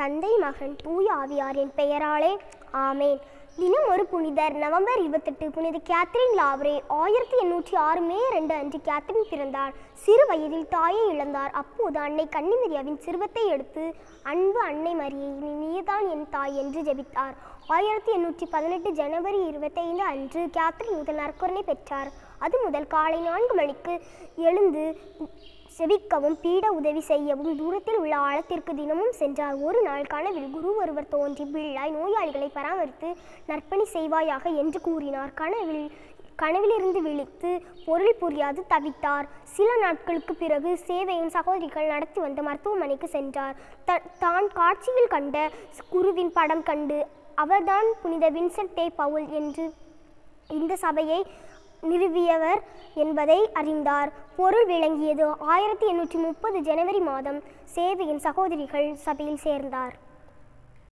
தந்தை மகன் தூய ஆவியாரின் பெயராலே. ஆமேன். தினம் ஒரு புனிதர் நவம்பர் இருபத்தெட்டு புனித கேத்ரின் லாவ்ரே. ஆயிரத்தி எண்ணூற்றி ஆறு மே ரெண்டு அன்று கேத்ரின் பிறந்தார். சிறு வயதில் தாயை இழந்தார். அப்போது அன்னை கன்னிமரியாவின் சிறுவத்தை எடுத்து அன்பு அன்னை மரியை நீதான் என் தாய் என்று ஜெபித்தார். ஆயிரத்தி எண்ணூற்றி பதினெட்டு ஜனவரி இருபத்தைந்து அன்று கேத்ரின் முதல் நற்கருணை பெற்றார். அது முதல் காலை நான்கு மணிக்கு எழுந்து செவிக்கவும் பீட உதவி செய்யவும் தூரத்தில் உள்ள ஆழத்திற்கு தினமும் சென்றார். ஒரு நாள் கனவில் குரு ஒருவர் தோன்றி பிள்ளாய் நோயாளிகளை பராமரித்து நற்பணி செய்வாயாக என்று கூறினார். கனவில் கனவிலிருந்து விழித்து பொருள் புரியாது தவித்தார். சில நாட்களுக்கு பிறகு சேவையின் சகோதரிகள் நடத்தி வந்த மருத்துவமனைக்கு சென்றார். த தான் காட்சியில் கண்ட குருவின் படம் கண்டு அவர்தான் புனித வின்சென்ட் டே பவுல் என்று இந்த சபையை நிறுவியவர் என்பதை அறிந்தார். பொருள் விளங்கியது ஆயிரத்தி எண்ணூற்றி முப்பது ஜனவரி மாதம் சேவையின் சகோதரிகள் சபையில் சேர்ந்தார்.